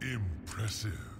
Impressive.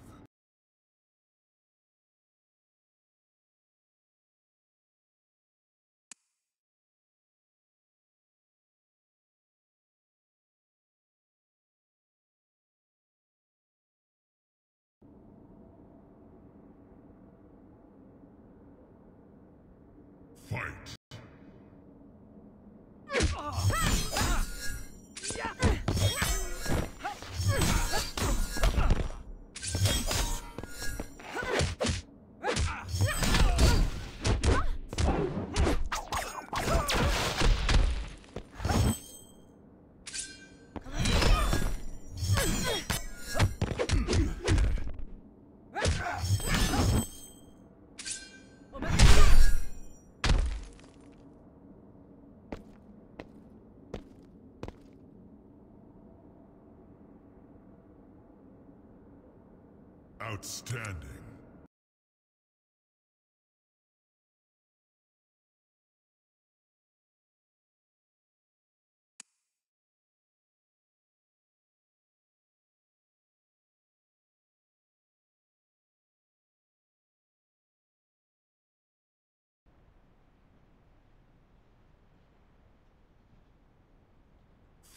Outstanding.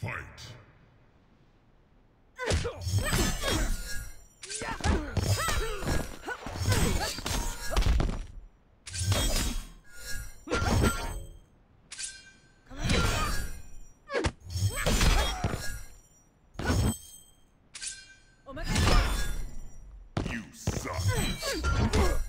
Fight. だ。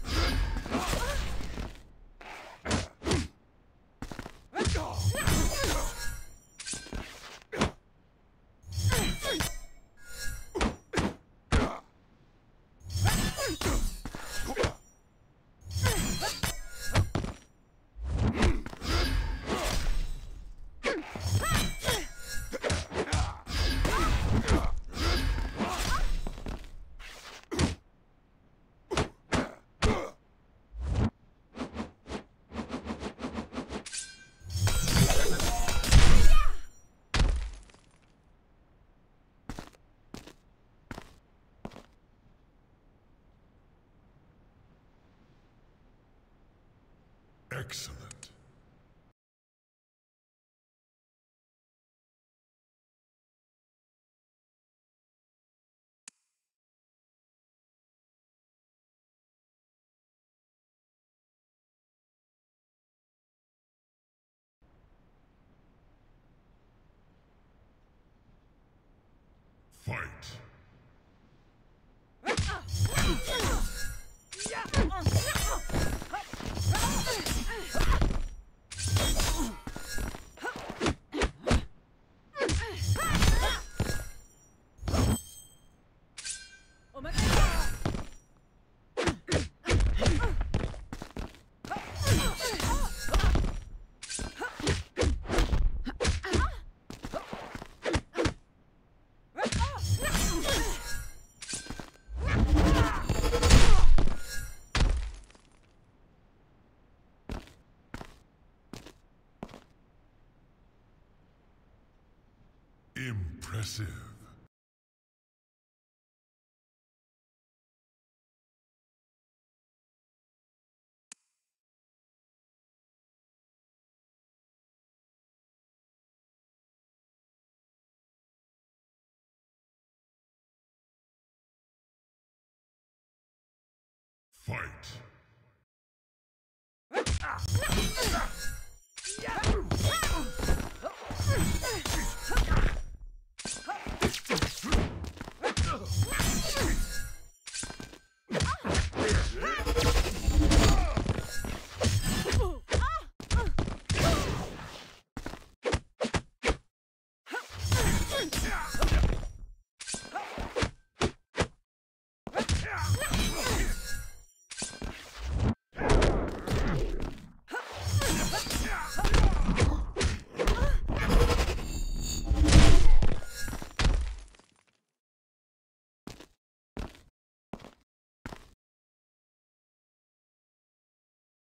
Excellent. Fight. Impressive. Fight.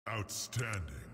Outstanding.